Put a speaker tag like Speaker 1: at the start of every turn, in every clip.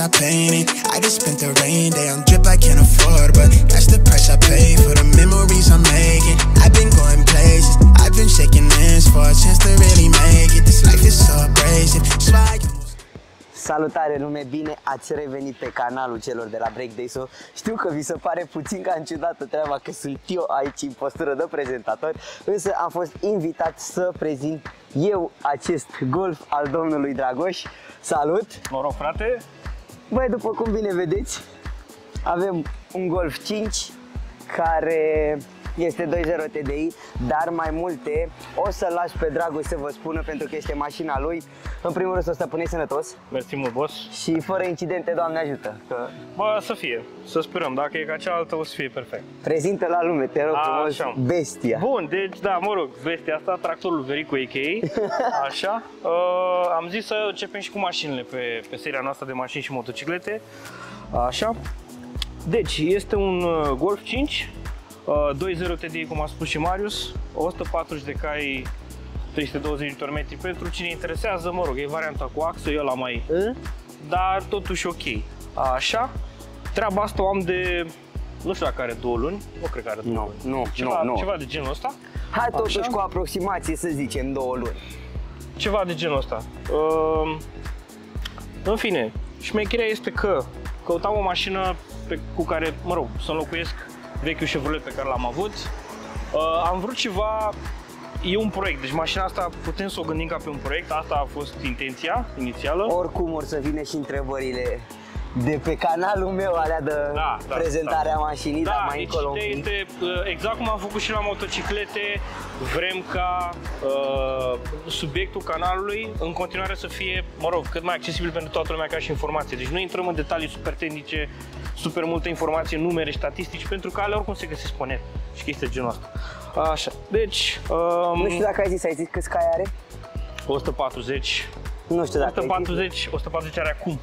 Speaker 1: I painted. I just spent the rain day on drip I can't afford, but that's the price I pay for the memories I'm making. I've been going places, I've been shaking hands for a chance to really make it. This life is so abrasive. Swag.
Speaker 2: Salutare lume, bine ați revenit pe canalul celor de la Break Day So Știu că vi se pare puțin cam ciudată treaba că sunt eu aici în postură de prezentator Însă am fost invitat să prezint eu acest golf al domnului Dragoș Salut!
Speaker 3: Noroc, frate!
Speaker 2: Băi, după cum bine vedeți, avem un Golf 5 care este 2.0 TDI, dar mai multe o să las pe Dragoș să vă spună pentru că este mașina lui. În primul rând să o stăpânești sănătos
Speaker 3: Mersi mult, boss!
Speaker 2: și fără incidente, Doamne ajută. Că
Speaker 3: Bă, să fie, să sperăm, dacă e ca cealaltă o să fie perfect.
Speaker 2: prezintă la lume, te rog
Speaker 3: A,
Speaker 2: frumos,
Speaker 3: așa.
Speaker 2: bestia.
Speaker 3: Bun, deci da, mă rog, vestea asta, tractorul Vericu AK, așa. Uh, am zis să începem și cu mașinile pe, pe seria noastră de mașini și motociclete, așa. Deci, este un uh, Golf 5, uh, 2.0 TDI, cum a spus și Marius, 140 de cai, 320 Nm pentru cine interesează, mă rog, e varianta cu axă, eu la mai
Speaker 2: Ă?
Speaker 3: dar totuși ok. Așa, treaba asta o am de, nu știu dacă are două luni, nu cred că are două
Speaker 2: Nu,
Speaker 3: luni.
Speaker 2: nu,
Speaker 3: ceva,
Speaker 2: nu, nu.
Speaker 3: Ceva de genul ăsta,
Speaker 2: Hai totuși
Speaker 3: Așa?
Speaker 2: cu aproximație să zicem două luni.
Speaker 3: ceva de genul ăsta. Uh, în fine, șmecherea este că căutam o mașină pe, cu care, mă rog, să înlocuiesc vechiul Chevrolet pe care l-am avut. Uh, am vrut ceva, e un proiect, deci mașina asta putem să o gândim ca pe un proiect, asta a fost intenția inițială.
Speaker 2: Oricum or să vină și întrebările de pe canalul meu alea de
Speaker 3: Da, da,
Speaker 2: prezentarea
Speaker 3: da.
Speaker 2: mașinii, dar mai
Speaker 3: deci
Speaker 2: încolo un
Speaker 3: ideea
Speaker 2: pic.
Speaker 3: este, uh, exact cum am făcut și la motociclete, vrem ca uh, subiectul canalului în continuare să fie, mă rog, cât mai accesibil pentru toată lumea ca și informație. Deci nu intrăm în detalii super tehnice, super multă informație, numere, statistici, pentru că alea oricum se găsesc pe net și chestii de genul ăsta. Așa, deci, um,
Speaker 2: Nu știu dacă ai zis, ai zis câți cai are?
Speaker 3: 140,
Speaker 2: Nu știu dacă ai zis.
Speaker 3: 140, 140 are acum.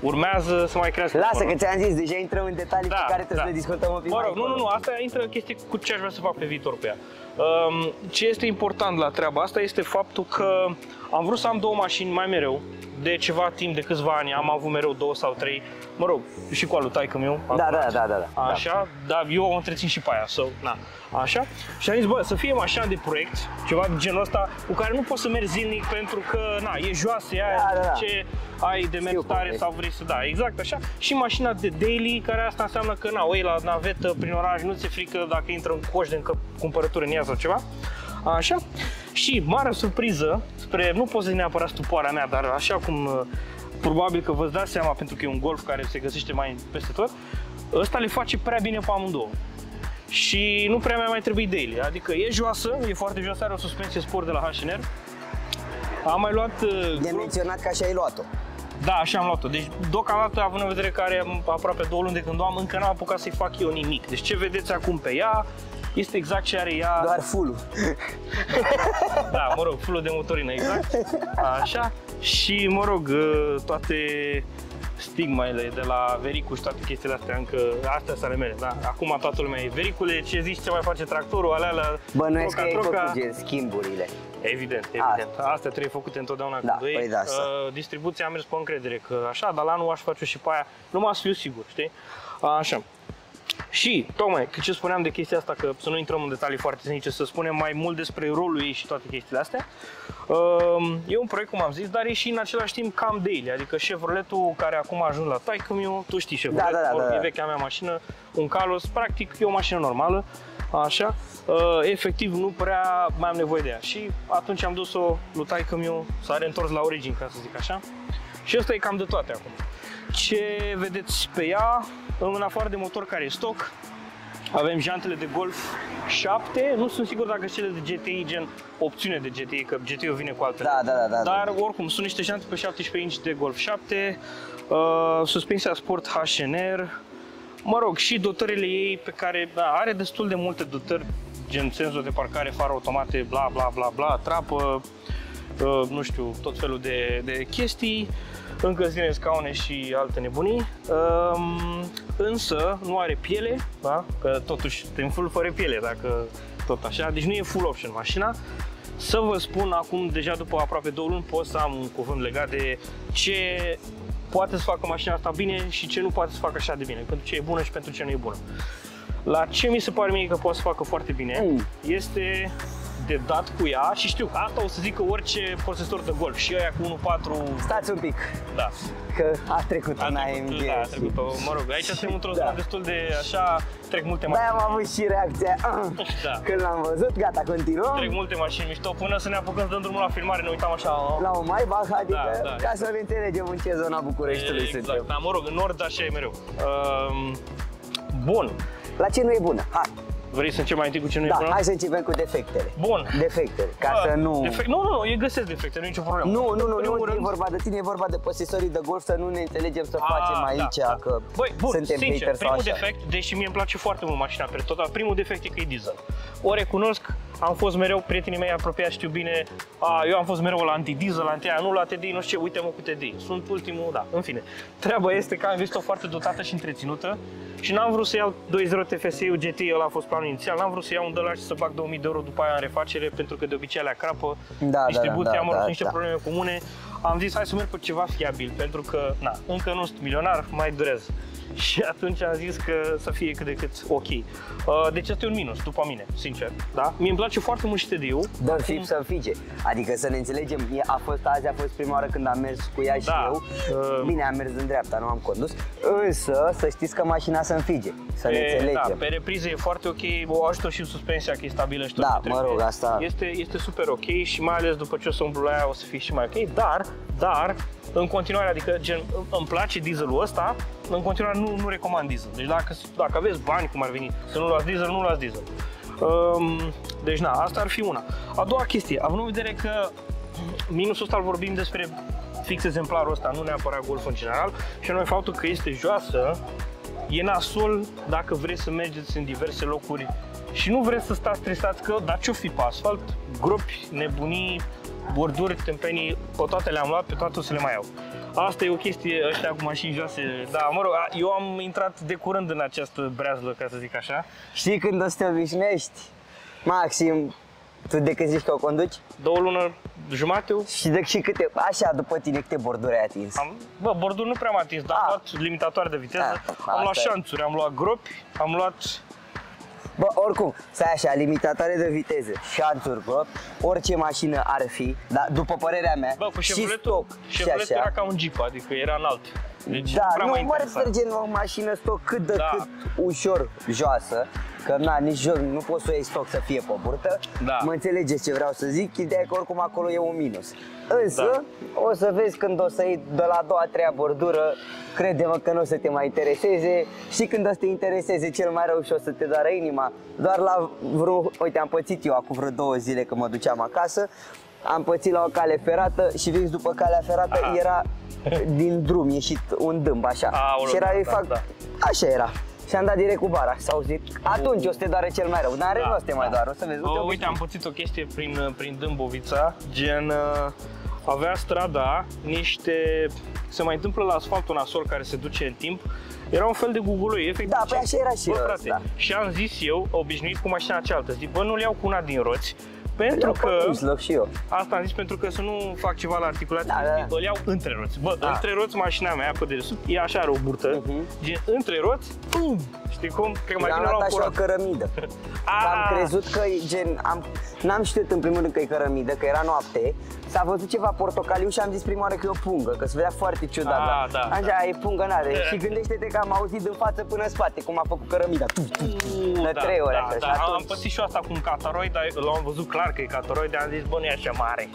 Speaker 3: Urmează să mai crească.
Speaker 2: Lasă
Speaker 3: mă
Speaker 2: că
Speaker 3: rog.
Speaker 2: ți-am zis, deja intrăm în detalii pe care trebuie să le discutăm un pic
Speaker 3: Da, Mă
Speaker 2: mai
Speaker 3: rog, nu, nu,
Speaker 2: încolo.
Speaker 3: nu, asta intră în chestii cu ce aș vrea să fac pe viitor pe ea. Um, ce este important la treaba asta este faptul că am vrut să am două mașini mai mereu, de ceva timp, de câțiva ani, am avut mereu două sau trei, mă rog, și cu alu taică meu.
Speaker 2: Da, da, da, da, da.
Speaker 3: Așa, dar eu o întrețin și pe aia, so, na, așa. Și am zis, bă, să fie mașina de proiect, ceva de genul ăsta, cu care nu poți să mergi zilnic pentru că, na, e joasă, e aia,
Speaker 2: Da, da, da.
Speaker 3: ce ai de mers
Speaker 2: cum
Speaker 3: tare
Speaker 2: vrei.
Speaker 3: sau vrei să da, exact așa. Și mașina de daily, care asta înseamnă că, na, o iei la navetă prin oraș, nu ți-e frică dacă intră în coș de încă- cumpărături în ea sau ceva. Așa. Și mare surpriză, spre, nu pot să zic neapărat stupoarea mea, dar așa cum uh, probabil că vă dați seama pentru că e un Golf care se găsește mai peste tot, ăsta le face prea bine pe amândouă. Și nu prea mi-a mai trebuit daily, adică e joasă, e foarte joasă, are o suspensie sport de la H&R. Am mai luat uh,
Speaker 2: De menționat că așa ai luat-o.
Speaker 3: da, așa am luat-o. Deci, deocamdată, având în vedere că are aproape două luni de când o am, încă n-am apucat să-i fac eu nimic. Deci ce vedeți acum pe ea, este exact ce are ea.
Speaker 2: Doar full
Speaker 3: Da, mă rog, fulul de motorină, exact. Așa. Și, mă rog, ă, toate stigmele de la Vericu și toate chestiile astea încă, astea sunt ale mele, da? Acum toată lumea e Vericule, ce zici, ce mai face tractorul, alea la
Speaker 2: Bănuiesc că
Speaker 3: troca,
Speaker 2: ai
Speaker 3: troca.
Speaker 2: făcut gen schimburile.
Speaker 3: Evident, evident. Astea trebuie făcute întotdeauna
Speaker 2: Da,
Speaker 3: cu doi.
Speaker 2: păi da, asta.
Speaker 3: Uh, distribuția am mers pe încredere, că așa, dar la anul aș face și pe aia, numai să fiu sigur, știi? Așa. Și, tocmai, că ce spuneam de chestia asta, că să nu intrăm în detalii foarte tehnice, să spunem mai mult despre rolul ei și toate chestiile astea. Uh, e un proiect, cum am zis, dar e și în același timp cam daily, adică Chevroletul care acum a ajuns la taică meu, tu știi Chevrolet,
Speaker 2: Da, da, da,
Speaker 3: mă rog,
Speaker 2: da,
Speaker 3: e
Speaker 2: da.
Speaker 3: vechea mea mașină, un Calos, practic e o mașină normală, așa, uh, efectiv nu prea mai am nevoie de ea și atunci am dus-o lui taică meu, s-a reîntors la origini, ca să zic așa, și asta e cam de toate acum. Ce vedeți pe ea, în afară de motor care e stock, avem jantele de Golf 7, nu sunt sigur dacă cele de GTI, gen opțiune de GTI, că GTI-ul vine cu altele.
Speaker 2: Da, da, da, da,
Speaker 3: Dar oricum, sunt niște jante pe 17 inch de Golf 7, uh, suspensia Sport HNR, mă rog, și dotările ei pe care da, are destul de multe dotări, gen senzor de parcare, far automate, bla bla bla bla, trapă, uh, nu știu, tot felul de, de chestii, încălzire scaune și alte nebunii. Um, însă nu are piele, da? că totuși suntem full fără piele, dacă tot așa, deci nu e full option mașina. să vă spun acum, deja după aproape două luni, pot să am un cuvânt legat de ce poate să facă mașina asta bine și ce nu poate să facă așa de bine, pentru ce e bună și pentru ce nu e bună. La ce mi se pare mie că poate să facă foarte bine
Speaker 2: Mm.
Speaker 3: este de dat cu ea și știu că asta o să zică orice posesor de golf și ăia cu 1.4,
Speaker 2: Stați un pic,
Speaker 3: da.
Speaker 2: că a trecut
Speaker 3: A
Speaker 2: în
Speaker 3: trecut,
Speaker 2: AMG.
Speaker 3: da, a trecut o, mă rog, aici suntem într-o
Speaker 2: Da.
Speaker 3: zonă destul de așa, trec multe
Speaker 2: Da,
Speaker 3: mașini.
Speaker 2: am avut și reacția ah,
Speaker 3: Da.
Speaker 2: când l-am văzut, gata, continuăm.
Speaker 3: Trec multe mașini mișto, până să ne apucăm să dăm drumul la filmare, ne uitam așa,
Speaker 2: La un Maybach, adică
Speaker 3: Da, da.
Speaker 2: ca să ne înțelegem în ce zona Bucureștiului
Speaker 3: exact,
Speaker 2: suntem.
Speaker 3: da, mă rog, în nord așa e mereu. Um, bun,
Speaker 2: La ce nu e bună? Hai,
Speaker 3: vrei să încep mai întâi cu ce nu e
Speaker 2: da,
Speaker 3: bună?
Speaker 2: hai să începem cu defectele.
Speaker 3: Bun.
Speaker 2: Defectele, ca
Speaker 3: Bă,
Speaker 2: să nu...
Speaker 3: Defect, nu, nu, nu, e găsesc defecte, nu e nicio problemă.
Speaker 2: Nu, nu, nu,
Speaker 3: În primul
Speaker 2: nu e
Speaker 3: rând-
Speaker 2: vorba de tine, e vorba de posesorii de golf, să nu ne înțelegem să
Speaker 3: A,
Speaker 2: facem aici
Speaker 3: da, da.
Speaker 2: că
Speaker 3: Băi, bun,
Speaker 2: suntem
Speaker 3: sincer,
Speaker 2: haters sau
Speaker 3: primul
Speaker 2: așa.
Speaker 3: defect, deși mie îmi place foarte mult mașina pe total, primul defect e că e diesel. O recunosc, am fost mereu, prietenii mei apropiați știu bine, a, eu am fost mereu la anti-diesel, la anti nu la TDI, nu știu ce, uite-mă cu TDI. Sunt ultimul, da, în fine. Treaba este că am văzut-o foarte dotată și întreținută și n-am vrut să iau 2.0 TFSI-ul GT, ăla a fost planul inițial, n-am vrut să iau un de ăla și să bag 2000 de euro după aia în refacere, pentru că de obicei alea crapă,
Speaker 2: Da, da,
Speaker 3: distribuția,
Speaker 2: da,
Speaker 3: mă rog,
Speaker 2: da,
Speaker 3: niște
Speaker 2: da.
Speaker 3: probleme comune. Am zis, hai să merg pe ceva fiabil, pentru că, na, încă nu sunt milionar, mai durez. Și atunci am zis că să fie cât de cât ok. Uh, Deci asta e un minus, după mine, sincer. Da? Mie îmi place foarte mult și TD-ul.
Speaker 2: Dă fip să fige. Adică să ne înțelegem, e- a fost azi, a fost prima oară când am mers cu ea și
Speaker 3: Da.
Speaker 2: eu.
Speaker 3: Uh,
Speaker 2: Bine, am mers în dreapta, nu am condus. Însă, să știți că mașina să înfige, să ne
Speaker 3: Pe, da,
Speaker 2: înțelegem.
Speaker 3: pe repriză e foarte ok, o ajută și suspensia că e stabilă și tot
Speaker 2: Da,
Speaker 3: ce
Speaker 2: mă
Speaker 3: trebuie.
Speaker 2: rog, asta-
Speaker 3: Este, este super ok și mai ales după ce o să umblu la ea o să fie și mai ok, dar, dar, în continuare, adică gen, îmi place dieselul ăsta, în continuare nu, nu recomand diesel. Deci dacă, dacă aveți bani, cum ar veni, să nu luați diesel, nu luați diesel. Um, deci na, asta ar fi una. A doua chestie, având în vedere că minusul ăsta îl vorbim despre fix exemplarul ăsta, nu neapărat Golf în general, și anume faptul că este joasă, e nasol dacă vreți să mergeți în diverse locuri și nu vreți să stați stresați că, dar ce-o fi pe asfalt, gropi, nebunii, borduri, tempenii, pe toate le-am luat, pe toate o să le mai iau. Asta e o chestie, ăștia cu mașini joase, da, mă rog, a- eu am intrat de curând în această breazlă, ca să zic așa,
Speaker 2: Știi când o să te obișnuiești? Maxim, tu de când zici că o conduci?
Speaker 3: două lună jumate,
Speaker 2: Și de și câte, așa după tine câte borduri ai atins?
Speaker 3: am, bă, bordul nu prea m-a atins, dar am
Speaker 2: Ah.
Speaker 3: luat limitatoare de viteză,
Speaker 2: Ah,
Speaker 3: am luat
Speaker 2: asta e.
Speaker 3: șanțuri, am luat gropi, am luat
Speaker 2: Bă, oricum, să ai așa, limitatoare de viteză, șanțuri, bă, orice mașină ar fi, dar după părerea mea,
Speaker 3: Bă, cu
Speaker 2: și
Speaker 3: Chevroletul,
Speaker 2: stoc și
Speaker 3: Chevroletul era
Speaker 2: așa.
Speaker 3: ca un Jeep, adică era înalt. Deci
Speaker 2: Da,
Speaker 3: prea
Speaker 2: nu
Speaker 3: mă
Speaker 2: mă
Speaker 3: interesa.
Speaker 2: refer gen o mașină stoc cât de
Speaker 3: Da.
Speaker 2: cât ușor joasă, că na, nici joc, nu poți să o iei stoc să fie pe burtă,
Speaker 3: Da.
Speaker 2: mă înțelegeți ce vreau să zic, ideea e că oricum acolo e un minus. Însă,
Speaker 3: Da.
Speaker 2: o să vezi când o să iei de la a doua, a treia bordură, crede-mă că nu o să te mai intereseze și când o să te intereseze cel mai rău și o să te doară inima, doar la vreo, uite am pățit eu acum vreo două zile când mă duceam acasă, am pățit la o cale ferată și vezi după calea ferată
Speaker 3: Aha.
Speaker 2: era din drum ieșit un dâmb așa
Speaker 3: Aoleu,
Speaker 2: și era
Speaker 3: da,
Speaker 2: îi
Speaker 3: da,
Speaker 2: fac,
Speaker 3: da.
Speaker 2: așa era. Și am dat direct cu bara, s-a auzit. Atunci o să te doare cel mai rău, dar în rest nu o să te mai doară, o să vezi.
Speaker 3: Da. O, uite, am pățit o chestie prin, prin Dâmbovița, gen uh, avea strada niște, se mai întâmplă la asfaltul nasol care se duce în timp, era un fel de guguloi, efectiv.
Speaker 2: Da, păi așa era și
Speaker 3: Bă,
Speaker 2: eu,
Speaker 3: frate,
Speaker 2: da.
Speaker 3: și am zis eu, obișnuit cu mașina cealaltă, zic, bă, nu-l iau cu una din roți, pentru
Speaker 2: Iau
Speaker 3: că...
Speaker 2: pe mijloc și eu.
Speaker 3: Asta am zis pentru că să nu fac ceva la articulație,
Speaker 2: Da, da, da.
Speaker 3: îl iau între roți. Bă,
Speaker 2: Da.
Speaker 3: între roți mașina mea pe dedesubt, e așa are o burtă,
Speaker 2: Mhm.
Speaker 3: gen între roți, pum, știi cum? Cred că mai
Speaker 2: Eu am
Speaker 3: bine
Speaker 2: luat
Speaker 3: luam
Speaker 2: așa o
Speaker 3: curat.
Speaker 2: cărămidă.
Speaker 3: Ah!
Speaker 2: Am crezut că e gen, am, n-am știut în primul rând că e cărămidă, că era noapte. S-a văzut ceva portocaliu și am zis prima oară că e o pungă, că se vedea foarte ciudat.
Speaker 3: Ah,
Speaker 2: dar
Speaker 3: da,
Speaker 2: Așa, e pungă, n-are. Și gândește-te că am auzit din față până în spate, cum a făcut cărămida. De trei ori
Speaker 3: da,
Speaker 2: așa.
Speaker 3: da.
Speaker 2: Și
Speaker 3: Am, am
Speaker 2: atunci-
Speaker 3: pățit și eu asta cu un cataroid, dar l-am văzut clar că e cataroid, am zis, bă, nu e așa mare.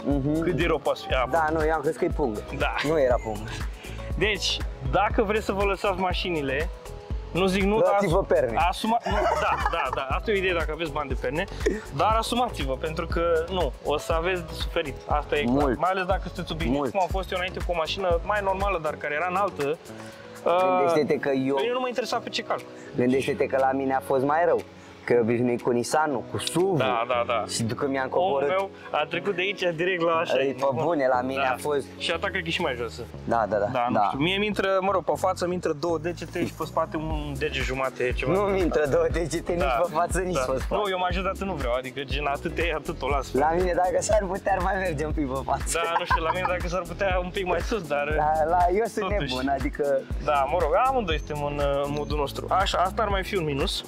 Speaker 3: Cât de rău poate fi? A,
Speaker 2: Mhm. Da, nu, eu am crezut că e pungă.
Speaker 3: Da.
Speaker 2: Nu era pungă.
Speaker 3: Deci, dacă vreți să vă lăsați mașinile, nu zic nu, dar
Speaker 2: Luați-vă perne.
Speaker 3: Asuma, nu, da, da, da, asta e o idee dacă aveți bani de perne, dar asumați-vă, pentru că nu, o să aveți de suferit, asta e clar.
Speaker 2: Mult.
Speaker 3: Mai ales dacă sunteți obișnuiți,
Speaker 2: Mult.
Speaker 3: cum am fost eu înainte cu o mașină mai normală, dar care era înaltă.
Speaker 2: Gândește-te că eu,
Speaker 3: Pe mine nu mă interesa pe ce cal.
Speaker 2: gândește-te că la mine a fost mai rău. Că obișnuit cu Nissan, cu SUV.
Speaker 3: Da, da, da.
Speaker 2: Și după mi-am
Speaker 3: Omul
Speaker 2: coborât.
Speaker 3: meu a trecut de aici direct la așa.
Speaker 2: Ei, pe bune, la mine a fost-
Speaker 3: Și a ta cred că e și mai jos.
Speaker 2: Da, da, da.
Speaker 3: Da, nu știu. Mie mi intră, mă rog, pe față mi intră două degete și pe spate un dege jumate, ceva.
Speaker 2: Nu mi intră două degete nici pe față, nici pe spate.
Speaker 3: Nu, eu majoritatea nu vreau, adică gen atât e, atât o las.
Speaker 2: La mine, dacă s-ar putea, ar mai merge un pic pe față.
Speaker 3: Da, nu știu, la mine dacă s-ar putea un pic mai sus, dar...
Speaker 2: La, la, eu sunt
Speaker 3: Totuși.
Speaker 2: nebun, adică
Speaker 3: Da, mă rog, amândoi suntem în uh, modul nostru. Așa, asta ar mai fi un minus.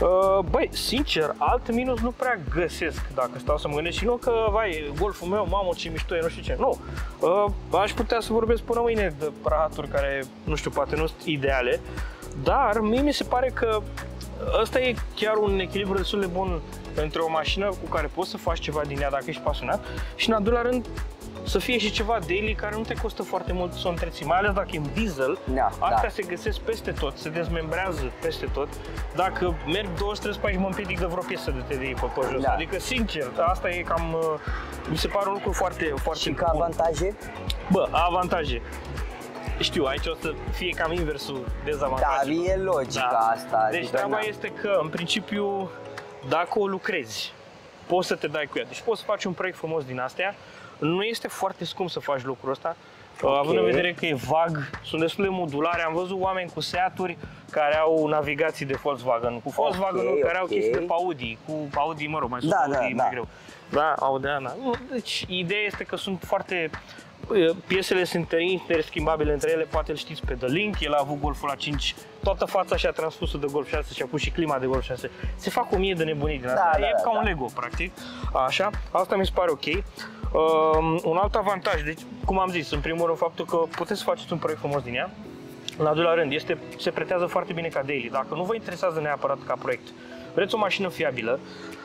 Speaker 3: Uh, Băi, sincer, alt minus nu prea găsesc dacă stau să mă gândesc. Și nu că, vai, golful meu, mamă, ce mișto e, nu știu ce. Nu, uh, aș putea să vorbesc până mâine de rahaturi care, nu știu, poate nu sunt ideale, dar mie mi se pare că ăsta e chiar un echilibru destul de bun între o mașină cu care poți să faci ceva din ea dacă ești pasionat. Și în al doilea rând să fie și ceva daily care nu te costă foarte mult să o întreții, mai ales dacă e în diesel,
Speaker 2: Da,
Speaker 3: astea
Speaker 2: da.
Speaker 3: se găsesc peste tot, se dezmembrează peste tot. Dacă merg două străzi pe aici, mă împiedic de vreo piesă de TDI pe, pe jos.
Speaker 2: Da.
Speaker 3: Adică, sincer, asta e cam, uh, mi se pare un lucru foarte, foarte
Speaker 2: și ca
Speaker 3: bun.
Speaker 2: avantaje,
Speaker 3: Bă, avantaje. Știu, aici o să fie cam inversul
Speaker 2: da,
Speaker 3: dezavantajelor.
Speaker 2: e logica asta.
Speaker 3: Deci
Speaker 2: adică,
Speaker 3: treaba
Speaker 2: na.
Speaker 3: este că, în principiu, dacă o lucrezi, poți să te dai cu ea. Deci poți să faci un proiect frumos din astea. Nu este foarte scump să faci lucrul ăsta. Okay. Având în vedere că e vag, sunt destul de modulare. Am văzut oameni cu Seaturi care au navigații de Volkswagen, cu Volkswagen
Speaker 2: Ok,
Speaker 3: care au
Speaker 2: ok.
Speaker 3: chestii de pe Audi, cu Audi, mă rog, mai sus
Speaker 2: Da,
Speaker 3: Audi
Speaker 2: da,
Speaker 3: e
Speaker 2: da.
Speaker 3: mai greu. Da, Audi, da, da. Nu, Deci, ideea este că sunt foarte uh, piesele sunt interschimbabile între ele, poate îl știți pe The Link, el a avut Golful la 5, toată fața și-a transpus de Golf 6 și a pus și clima de Golf 6. Se fac o mie de nebunii din asta,
Speaker 2: da,
Speaker 3: e
Speaker 2: da,
Speaker 3: ca un
Speaker 2: da.
Speaker 3: Lego, practic. Așa, asta mi se pare ok. Um, un alt avantaj, deci, cum am zis, în primul rând faptul că puteți să faceți un proiect frumos din ea. În al doilea rând, este, se pretează foarte bine ca daily. Dacă nu vă interesează neapărat ca proiect, vreți o mașină fiabilă, uh,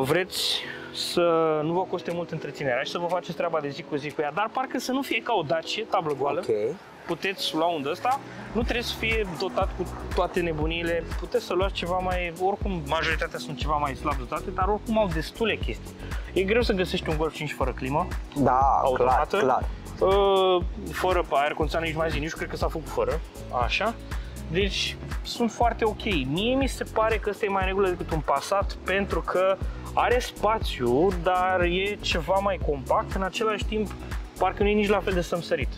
Speaker 3: vreți să nu vă coste mult întreținerea și să vă faceți treaba de zi cu zi cu ea, dar parcă să nu fie ca o Dacia, tablă goală,
Speaker 2: Ok.
Speaker 3: puteți lua un de ăsta, nu trebuie să fie dotat cu toate nebuniile, puteți să luați ceva mai, oricum majoritatea sunt ceva mai slab dotate, dar oricum au destule chestii. E greu să găsești un Golf 5 fără climă,
Speaker 2: Da, clar,
Speaker 3: automată,
Speaker 2: clar.
Speaker 3: Uh, fără aer condiționat nici mai zi, nici cred că s-a făcut fără, așa. Deci sunt foarte ok. Mie mi se pare că ăsta e mai în regulă decât un Passat pentru că are spațiu, dar e ceva mai compact, în același timp parcă nu e nici la fel de sămsărit.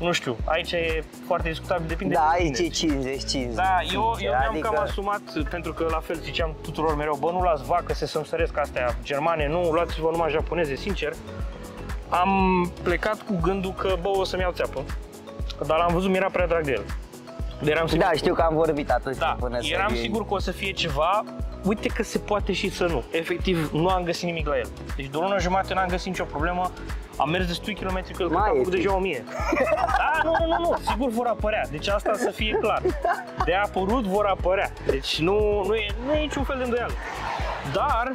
Speaker 3: Nu știu, aici e foarte discutabil, depinde
Speaker 2: Da,
Speaker 3: de
Speaker 2: aici
Speaker 3: tine.
Speaker 2: e 50-50.
Speaker 3: Da, eu, eu
Speaker 2: sincer,
Speaker 3: mi-am
Speaker 2: adică,
Speaker 3: cam asumat, pentru că la fel ziceam tuturor mereu, bă, nu luați vacă, se sămsăresc astea germane, nu, luați-vă numai japoneze, sincer. Am plecat cu gândul că, bă, o să-mi iau țeapă, dar l-am văzut, mi-era prea drag de el. Eram sigur,
Speaker 2: Da, știu că am vorbit atunci
Speaker 3: da,
Speaker 2: până să
Speaker 3: eram
Speaker 2: vin.
Speaker 3: sigur că o să fie ceva, uite că se poate și să nu. Efectiv, nu am găsit nimic la el. Deci de o lună jumate n-am găsit nicio problemă, am mers destui kilometri cu el, cred că
Speaker 2: Mai
Speaker 3: am
Speaker 2: e
Speaker 3: făcut
Speaker 2: timp.
Speaker 3: deja 1000. Da, nu, nu, nu, nu, sigur vor apărea. Deci asta să fie clar. De apărut vor apărea. Deci nu, nu, e, nu e niciun fel de îndoială. Dar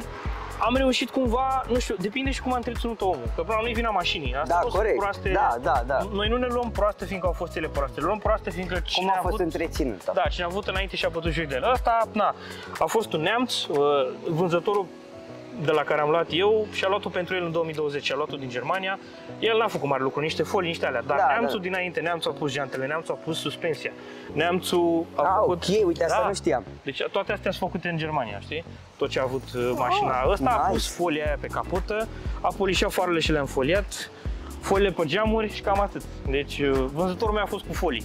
Speaker 3: am reușit cumva, nu știu, depinde și cum a întreținut omul. Că până nu-i vina mașinii. Asta
Speaker 2: Da,
Speaker 3: nu sunt
Speaker 2: corect.
Speaker 3: Proaste.
Speaker 2: Da, da, da.
Speaker 3: Noi nu ne luăm proaste fiindcă au fost ele proaste. Le luăm proaste fiindcă cine
Speaker 2: Cum a
Speaker 3: a
Speaker 2: fost
Speaker 3: avut
Speaker 2: întreținută?
Speaker 3: da, cine a avut înainte și a bătut joc de el. Ăsta, na, a fost un neamț, uh, vânzătorul de la care am luat eu și a luat-o pentru el în 2020, a luat-o din Germania. El n-a făcut mare lucru, niște folii, niște alea, dar
Speaker 2: Da,
Speaker 3: neamțul
Speaker 2: da.
Speaker 3: dinainte, neamțul a pus jantele, neamțul a pus suspensia, neamțul a
Speaker 2: Ah,
Speaker 3: făcut...
Speaker 2: ok, uite, asta nu știam.
Speaker 3: Deci toate astea sunt făcute în Germania, știi? Tot ce a avut uh, mașina. Ăsta a
Speaker 2: nice.
Speaker 3: pus folia aia pe capotă, a polișat farele și le-a înfoliat, foliile pe geamuri și cam atât. Deci uh, vânzătorul meu a fost cu folii.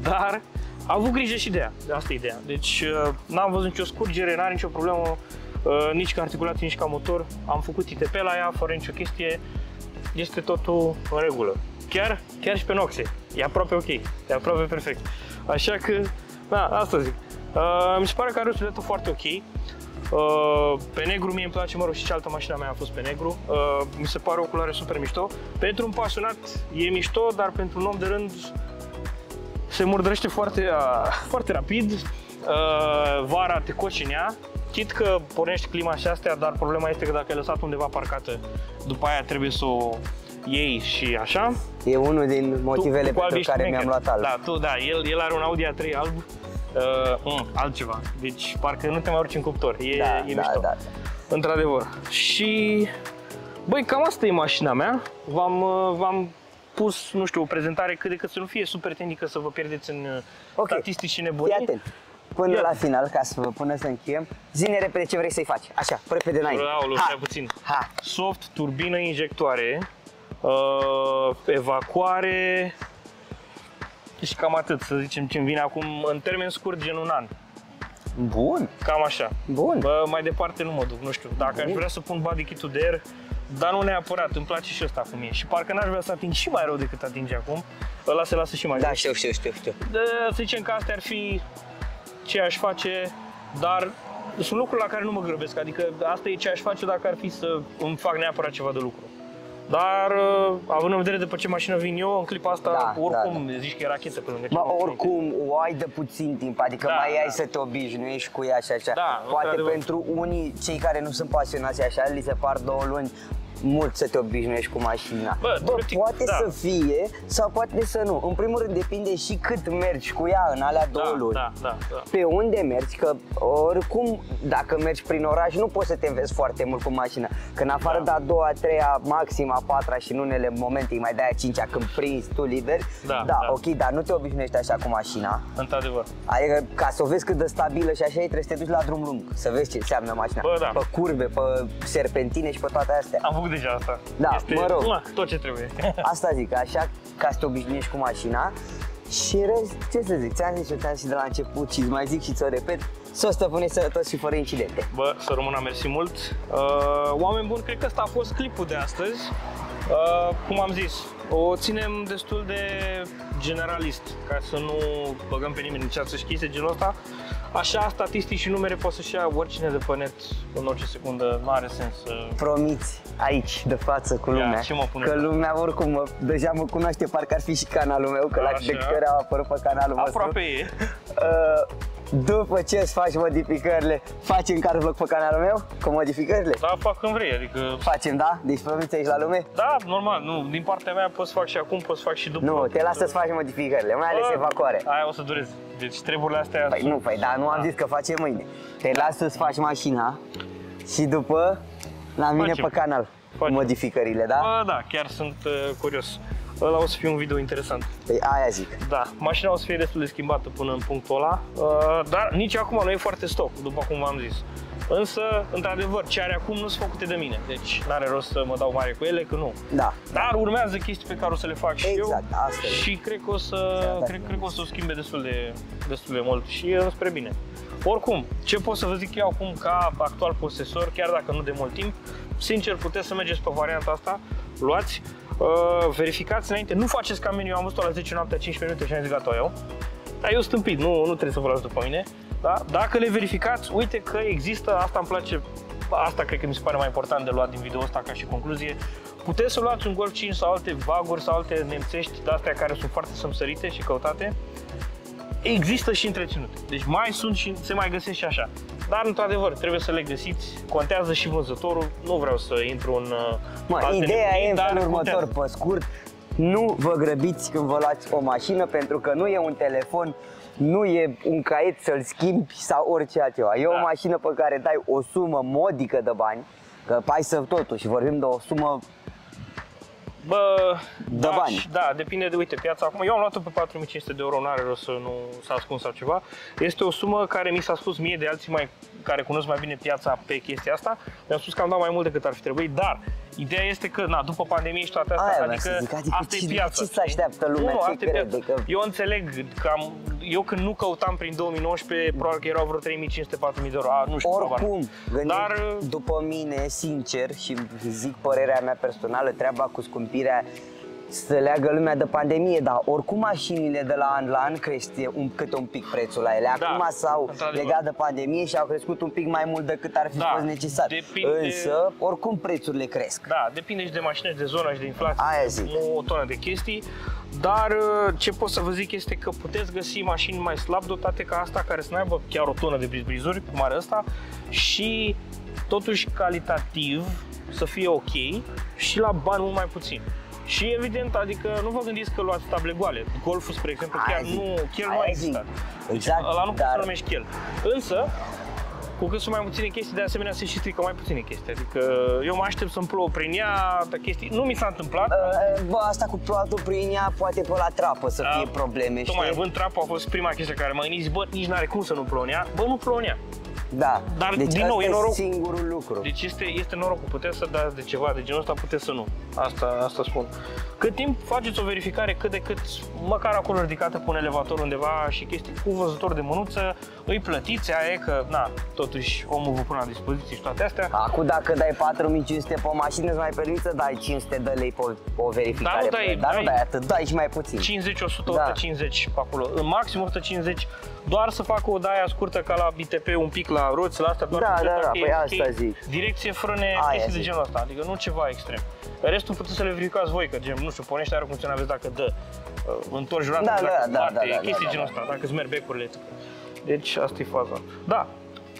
Speaker 3: Dar a avut grijă și de ea, de asta e ideea. Deci uh, n-am văzut nicio scurgere, n-are nicio problemă, uh, nici ca articulație, nici ca motor. Am făcut ITP la ea, fără nicio chestie. Este totul în regulă. Chiar, chiar și pe noxe. E aproape ok. E aproape perfect. Așa că, da, asta zic. Uh, mi se pare că are sunetul foarte ok. Uh, pe negru mie îmi place, mă rog, și cealaltă mașina mea a fost pe negru. Uh, mi se pare o culoare super mișto. Pentru un pasionat e mișto, dar pentru un om de rând se murdărește foarte, uh, foarte rapid. Uh, vara te coci în ea. Chit că pornești clima și astea, dar problema este că dacă ai lăsat undeva parcată, după aia trebuie să o iei și așa.
Speaker 2: E unul din motivele
Speaker 3: Tu- tu cu alb
Speaker 2: pentru
Speaker 3: ești
Speaker 2: care
Speaker 3: șmecher.
Speaker 2: mi-am luat alb.
Speaker 3: Da, tu, da, el, el are un Audi A3 alb, uh, mm, altceva. Deci parcă nu te mai urci în cuptor. E,
Speaker 2: da,
Speaker 3: e
Speaker 2: da,
Speaker 3: mișto.
Speaker 2: da.
Speaker 3: Într-adevăr. Și, băi, cam asta e mașina mea. V-am, uh, v-am pus, nu știu, o prezentare cât de cât să nu fie super tehnică să vă pierdeți în uh,
Speaker 2: Ok.
Speaker 3: statistici și
Speaker 2: Fii
Speaker 3: nebunii.
Speaker 2: atent. până
Speaker 3: Ia.
Speaker 2: la final, ca să vă până să încheiem. Zine repede ce vrei să-i faci. Așa, repede înainte.
Speaker 3: Aoleu,
Speaker 2: Ha,
Speaker 3: stai puțin.
Speaker 2: Ha,
Speaker 3: Soft, turbină, injectoare, uh, evacuare și cam atât, să zicem ce vine acum în termen scurt, gen un an.
Speaker 2: bun,
Speaker 3: Cam așa.
Speaker 2: bun.
Speaker 3: Bă, mai departe nu mă duc, nu știu. Dacă aș
Speaker 2: Bun.
Speaker 3: vrea să pun body kit de air, dar nu neapărat, îmi place și ăsta cum e. Și parcă n-aș vrea să ating și mai rău decât atinge acum. Ăla se lasă și mai
Speaker 2: Da,
Speaker 3: jos.
Speaker 2: știu, știu, știu, știu.
Speaker 3: De, să zicem că astea ar fi ce aș face, dar sunt lucruri la care nu mă grăbesc. Adică asta e ce aș face dacă ar fi să îmi fac neapărat ceva de lucru. Dar, uh, având în vedere după ce mașină vin eu, în clipa asta,
Speaker 2: Da,
Speaker 3: oricum zici că e rachetă pe lângă
Speaker 2: Bă,
Speaker 3: ceva.
Speaker 2: oricum, o ai de puțin timp, adică
Speaker 3: Da,
Speaker 2: mai ai
Speaker 3: da.
Speaker 2: să te obișnuiești cu ea și așa.
Speaker 3: Da,
Speaker 2: Poate
Speaker 3: într-adevăr.
Speaker 2: pentru unii, cei care nu sunt pasionați așa, li se par două luni mult să te obișnuiești cu mașina.
Speaker 3: Bă,
Speaker 2: Bă
Speaker 3: teoretic,
Speaker 2: poate
Speaker 3: da.
Speaker 2: să fie sau poate să nu. În primul rând depinde și cât mergi cu ea în alea două
Speaker 3: da,
Speaker 2: luni.
Speaker 3: da, da, da.
Speaker 2: Pe unde mergi, că oricum dacă mergi prin oraș nu poți să te înveți foarte mult cu mașina. Că în afară
Speaker 3: Da.
Speaker 2: de a doua, a treia, maxim a patra și în unele momente îi mai dai a cincea când prinzi tu liber,
Speaker 3: Da,
Speaker 2: da,
Speaker 3: da.
Speaker 2: ok, dar nu te obișnuiești așa cu mașina.
Speaker 3: Într-adevăr.
Speaker 2: Adică ca să o vezi cât de stabilă și așa, e, trebuie să te duci la drum lung, să vezi ce înseamnă mașina.
Speaker 3: Bă, da.
Speaker 2: Pe curbe, pe serpentine și pe toate astea.
Speaker 3: Am făcut deja asta.
Speaker 2: Da,
Speaker 3: este,
Speaker 2: mă rog.
Speaker 3: mua, tot ce trebuie.
Speaker 2: Asta zic, așa ca să te obișnuiești cu mașina și în rest, ce să zic, ți-am zis, eu ți-am zis de la început și îți mai zic și ți-o repet, să o stăpânești sănătos și fără incidente.
Speaker 3: Bă, să rămână, mersi mult. Uh, oameni buni, cred că ăsta a fost clipul de astăzi. Uh, cum am zis, o ținem destul de generalist, ca să nu băgăm pe nimeni în ceață schise genul ăsta. Așa, statistici și numere poate să-și ia oricine de pe net în orice secundă, nu are sens să...
Speaker 2: Promiți aici, de față cu
Speaker 3: Ia,
Speaker 2: lumea,
Speaker 3: ce mă pune?
Speaker 2: că lumea oricum mă, deja mă cunoaște, parcă ar fi și canalul meu, că la
Speaker 3: Așa.
Speaker 2: de câte ori au apărut pe canalul vostru.
Speaker 3: Aproape e.
Speaker 2: Uh, după ce îți faci modificările, facem care vlog pe canalul meu cu modificările?
Speaker 3: Da, fac când vrei, adică...
Speaker 2: Facem, da? Deci promiți aici la lume?
Speaker 3: Da, normal, nu, din partea mea pot să fac și acum, pot să fac și după.
Speaker 2: Nu, te las să-ți faci modificările, mai ales
Speaker 3: Bă,
Speaker 2: evacuare.
Speaker 3: Aia o să dureze. Deci treburile astea...
Speaker 2: Păi nu, păi da, nu am zis că facem mâine. Te las să-ți faci mașina și după la mine
Speaker 3: Facem.
Speaker 2: pe canal
Speaker 3: Facem.
Speaker 2: modificările, da?
Speaker 3: Bă, da, chiar sunt uh, curios. Ăla o să fie un video interesant.
Speaker 2: Păi aia zic.
Speaker 3: Da, mașina o să fie destul de schimbată până în punctul ăla, uh, dar nici acum nu e foarte stoc, după cum v-am zis. Însă, într-adevăr, ce are acum nu sunt făcute de mine, deci n-are rost să mă dau mare cu ele, că nu.
Speaker 2: Da.
Speaker 3: Dar urmează chestii pe care o să le fac și
Speaker 2: Exact,
Speaker 3: eu
Speaker 2: asta e.
Speaker 3: și cred că o să,
Speaker 2: Da,
Speaker 3: cred, cred că o să o schimbe destul de, destul de mult și e spre bine. Oricum, ce pot să vă zic eu acum ca actual posesor, chiar dacă nu de mult timp, sincer puteți să mergeți pe varianta asta, luați, uh, verificați înainte, nu faceți ca mine, eu am văzut-o la 10 noaptea, 15 minute și am zis gata, o iau. Dar eu sunt tâmpit, nu, nu trebuie să vă luați după mine. Da? Dacă le verificați, uite că există, asta îmi place, asta cred că mi se pare mai important de luat din video ăsta ca și concluzie. Puteți să luați un Golf 5 sau alte vaguri sau alte nemțești de astea care sunt foarte sămsărite și căutate. Există și întreținute. Deci mai sunt și se mai găsesc și așa. Dar într-adevăr, trebuie să le găsiți. Contează și vânzătorul. Nu vreau să intru în uh,
Speaker 2: Mă,
Speaker 3: alte
Speaker 2: ideea
Speaker 3: nebunii,
Speaker 2: e în
Speaker 3: dar
Speaker 2: felul următor,
Speaker 3: contează.
Speaker 2: pe scurt, nu vă grăbiți când vă luați o mașină pentru că nu e un telefon, nu e un caiet să-l schimbi sau orice altceva. E
Speaker 3: Da.
Speaker 2: o mașină pe care dai o sumă modică de bani, că hai să totuși vorbim de o sumă
Speaker 3: Bă,
Speaker 2: De
Speaker 3: da,
Speaker 2: bani.
Speaker 3: și- Da, depinde de, uite, piața acum. Eu am luat-o pe 4500 de euro, nu are rost să nu s-a ascuns sau ceva. Este o sumă care mi s-a spus mie de alții mai, care cunosc mai bine piața pe chestia asta. Mi-am spus că am dat mai mult decât ar fi trebuit, dar ideea este că, na, după pandemie și toate astea,
Speaker 2: Aia vreau
Speaker 3: adică,
Speaker 2: să zic, adică
Speaker 3: asta
Speaker 2: ce-
Speaker 3: e piața.
Speaker 2: ce se
Speaker 3: știi?
Speaker 2: așteaptă lumea,
Speaker 3: Nu,
Speaker 2: ce
Speaker 3: asta e
Speaker 2: crede
Speaker 3: piața.
Speaker 2: că-
Speaker 3: Eu înțeleg că am, eu când nu căutam prin 2019, probabil că erau vreo 3500-4000 de euro. A, nu știu, probabil.
Speaker 2: Oricum, gândim,
Speaker 3: Dar,
Speaker 2: după mine, sincer, și zic părerea mea personală, treaba cu scumpirea să leagă lumea de pandemie, dar oricum mașinile de la an la an crește un, câte un pic prețul la ele.
Speaker 3: Da,
Speaker 2: Acum s-au
Speaker 3: într-adevăr.
Speaker 2: legat de pandemie și au crescut un pic mai mult decât ar fi
Speaker 3: Da,
Speaker 2: fost necesar.
Speaker 3: depinde-
Speaker 2: Însă, oricum prețurile cresc.
Speaker 3: Da, depinde și de mașină și de zona și de inflație.
Speaker 2: Aia zic.
Speaker 3: O tonă de chestii. Dar uh, ce pot să vă zic este că puteți găsi mașini mai slab dotate ca asta, care să nu aibă chiar o tonă de brizbrizuri, cum are ăsta, și totuși calitativ să fie ok și la bani mult mai puțin. Și evident, adică nu vă gândiți că luați table goale. Golful, spre exemplu,
Speaker 2: Aia
Speaker 3: chiar
Speaker 2: zic,
Speaker 3: nu, chiar nu
Speaker 2: aia
Speaker 3: a
Speaker 2: zic.
Speaker 3: existat.
Speaker 2: Exact,
Speaker 3: Ăla nu poți
Speaker 2: dar-
Speaker 3: să numești chel. Însă, cu cât sunt mai puține chestii, de asemenea se și strică mai puține chestii. Adică eu mă aștept să-mi plouă prin ea, dar chestii. Nu mi s-a întâmplat.
Speaker 2: Uh, Bă, asta cu plouatul prin ea, poate pe la trapă să fie
Speaker 3: Da,
Speaker 2: probleme,
Speaker 3: Tocmai,
Speaker 2: știi?
Speaker 3: având trapul a fost prima chestie care m-a gândit, bă, nici n-are cum să nu plouă în ea. Bă, nu plouă în ea.
Speaker 2: Da,
Speaker 3: Dar,
Speaker 2: deci
Speaker 3: din nou,
Speaker 2: asta
Speaker 3: e noroc.
Speaker 2: singurul lucru.
Speaker 3: Deci este, este norocul, puteți să dați de ceva de genul ăsta, puteți să nu. Asta, asta spun. Cât timp faceți o verificare cât de cât, măcar acolo ridicată pe un elevator undeva și chestii cu văzător de mânuță, îi plătiți, aia e că, na, totuși omul vă pune la dispoziție și toate astea.
Speaker 2: Acum dacă dai 4500 pe o mașină, îți mai permiți să dai 500 de lei pe o, o verificare.
Speaker 3: Da, nu dai-
Speaker 2: Dar nu
Speaker 3: dai-
Speaker 2: dai atât, dai și mai puțin.
Speaker 3: 50, 100,
Speaker 2: Da.
Speaker 3: 150 pe acolo. În maxim 150, doar să facă o daia scurtă ca la BTP, un pic la roți, la astea, doar
Speaker 2: Da,
Speaker 3: să
Speaker 2: da,
Speaker 3: vedem
Speaker 2: da,
Speaker 3: că e
Speaker 2: păi
Speaker 3: ok.
Speaker 2: asta zic.
Speaker 3: Direcție, frâne,
Speaker 2: Aia
Speaker 3: chestii de
Speaker 2: zic.
Speaker 3: genul ăsta, adică nu ceva extrem. Restul puteți să le verificați voi, că gen, nu știu, pornește aerul condiționat, vezi dacă dă, uh, întorci jurată,
Speaker 2: Da,
Speaker 3: dacă
Speaker 2: da, da,
Speaker 3: bate,
Speaker 2: da, da,
Speaker 3: chestii
Speaker 2: da,
Speaker 3: genul
Speaker 2: da.
Speaker 3: ăsta, dacă îți merg becurile. Deci asta e faza. Da,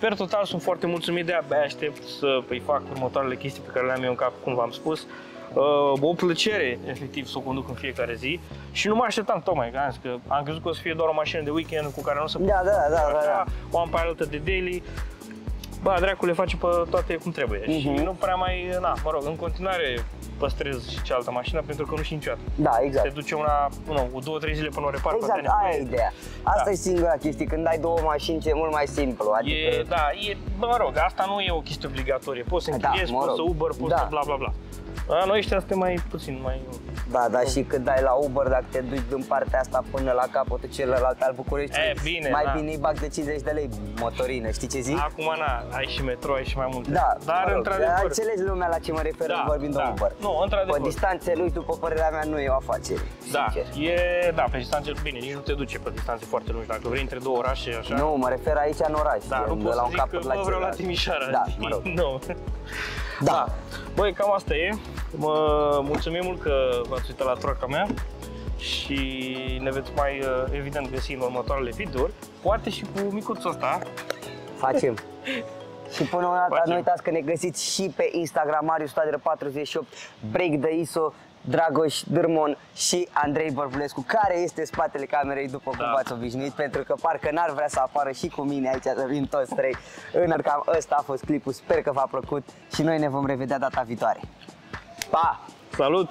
Speaker 3: Per total sunt foarte mulțumit de abia aștept să îi fac următoarele chestii pe care le am eu în cap, cum v-am spus. Uh, o plăcere, efectiv, să o conduc în fiecare zi și nu mă așteptam tocmai, că am, zis că am crezut că o să fie doar o mașină de weekend cu care nu o să
Speaker 2: Da, da, da, da, da.
Speaker 3: o am pe altă de daily. Bă, dracu le face pe toate cum trebuie și
Speaker 2: Mhm.
Speaker 3: nu prea mai, na, mă rog, în continuare păstrez și cealaltă mașină pentru că nu știi niciodată.
Speaker 2: Da,
Speaker 3: Se
Speaker 2: exact.
Speaker 3: duce una, nu, două, trei zile până o repar,
Speaker 2: Exact,
Speaker 3: poate
Speaker 2: aia e
Speaker 3: nevoie.
Speaker 2: ideea. Asta
Speaker 3: Da.
Speaker 2: e singura chestie, când ai două mașini e mult mai simplu. Adică,
Speaker 3: E, da, e, bă, mă rog, asta nu e o chestie obligatorie. Poți să
Speaker 2: Da,
Speaker 3: închiriezi,
Speaker 2: mă
Speaker 3: poți
Speaker 2: rog.
Speaker 3: să Uber, poți
Speaker 2: Da.
Speaker 3: să bla bla bla. A, noi ăștia suntem mai puțin, mai...
Speaker 2: da, da, și când dai la Uber, dacă te duci din partea asta până la capătul celălalt al Bucureștiului,
Speaker 3: E, bine,
Speaker 2: mai
Speaker 3: da.
Speaker 2: bine îi bag de 50 de lei motorină, știi ce zic?
Speaker 3: Acum, na, ai și metro, ai și mai multe.
Speaker 2: Da,
Speaker 3: Dar,
Speaker 2: mă rog,
Speaker 3: într-adevăr,
Speaker 2: înțelegi lumea la ce mă refer
Speaker 3: Da,
Speaker 2: vorbind
Speaker 3: da.
Speaker 2: de Uber.
Speaker 3: Nu, într-adevăr.
Speaker 2: Pe distanțe lui, după părerea mea, nu e o afacere.
Speaker 3: da,
Speaker 2: sincer.
Speaker 3: e, da, pe distanțe, bine, nici nu te duce pe distanțe foarte lungi. Dacă vrei între două orașe, așa,
Speaker 2: Nu, mă refer aici în oraș,
Speaker 3: da, nu
Speaker 2: de
Speaker 3: pot
Speaker 2: la
Speaker 3: să
Speaker 2: un
Speaker 3: zic
Speaker 2: capăt
Speaker 3: că
Speaker 2: la
Speaker 3: bă, vreau la
Speaker 2: celălalt.
Speaker 3: Timișoara.
Speaker 2: Da,
Speaker 3: știi?
Speaker 2: mă rog.
Speaker 3: Nu.
Speaker 2: Da.
Speaker 3: Băi, cam asta e. Mă mulțumim mult că v-ați uitat la troaca mea și ne veți mai uh, evident găsi în următoarele videouri. Poate și cu micuțul ăsta.
Speaker 2: Facem. Și până una dată,
Speaker 3: Facem.
Speaker 2: nu uitați că ne găsiți și pe Instagram, Marius Tader 48, Break the ISO, Dragoș Dârmon și Andrei Bărbulescu, care este spatele camerei după cum
Speaker 3: Da.
Speaker 2: v-ați obișnuit, pentru că parcă n-ar vrea să apară și cu mine aici, să vin toți trei. În cam ăsta a fost clipul, sper că v-a plăcut și noi ne vom revedea data viitoare. Pa!
Speaker 3: Salut!